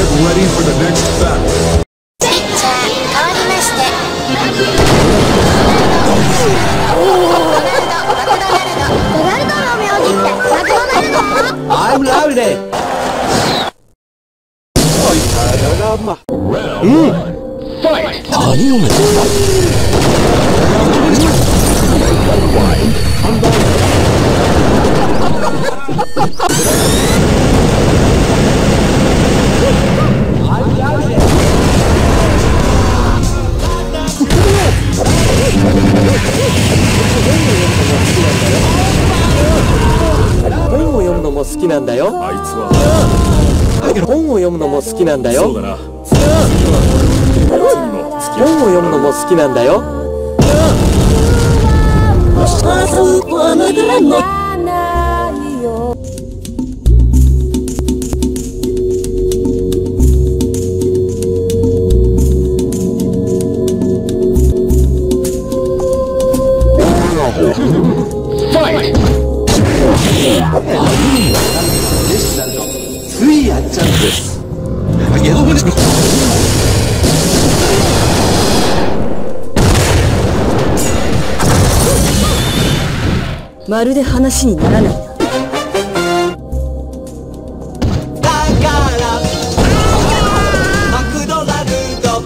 Get ready for the next battle. I'm loving. Fight! なんだよ。あいつは。本を読むのも好きなんだよ。そうだな本を読むのも好きなんだよ。つまるで話にならない。なマクドナルド。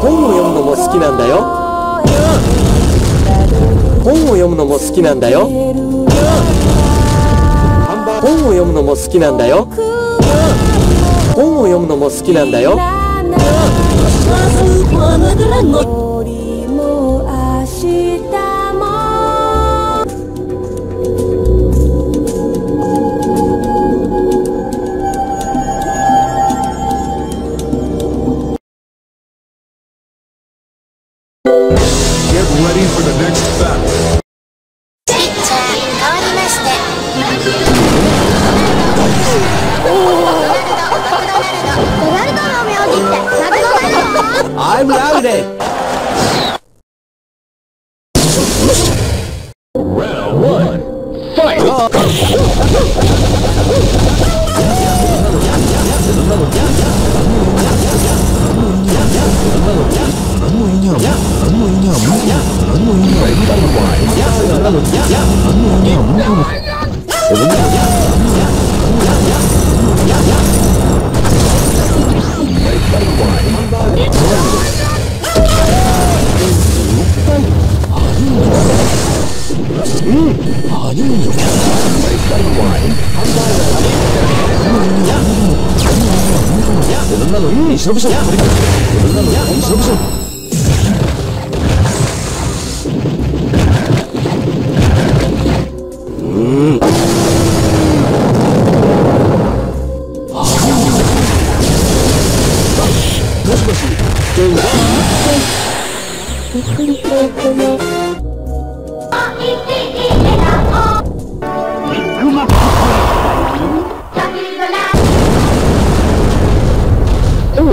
本を読むのも好きなんだよ。本を読むのも好きなんだよ本を読むのも好きなんだよ。本を読むのも好きなんだよ。I'm loaded! んなのいい忍びなのいい忍びっくりとたやます。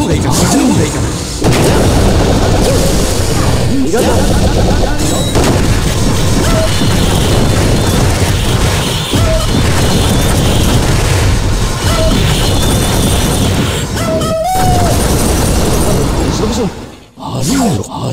方がいいかこっちの方がいいかあ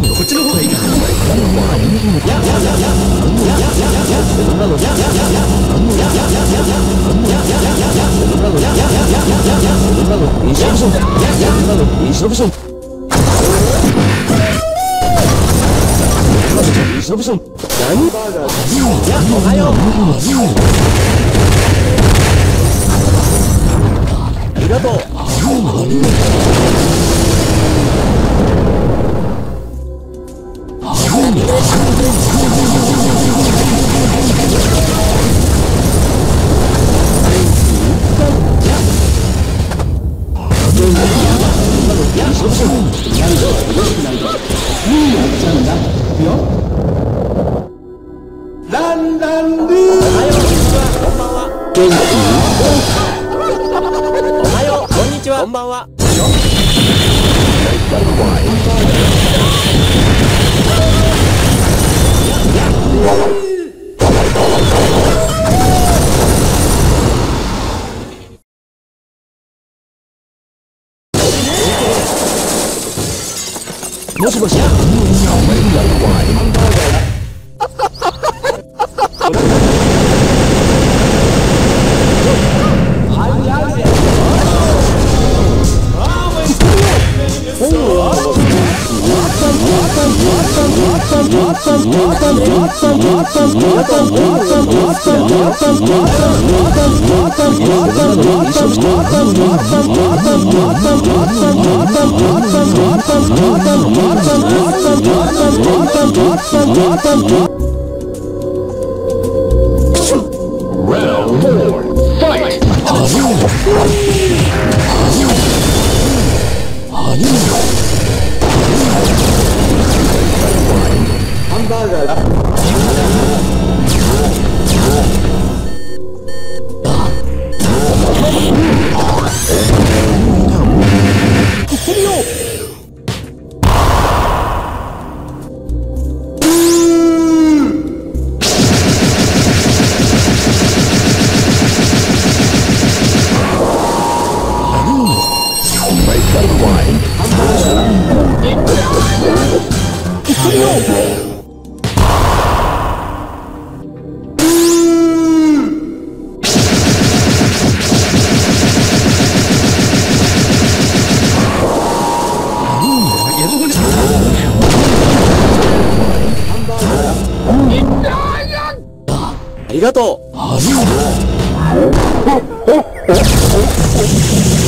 ありがとうばんは。Round four, fight! ありがとう。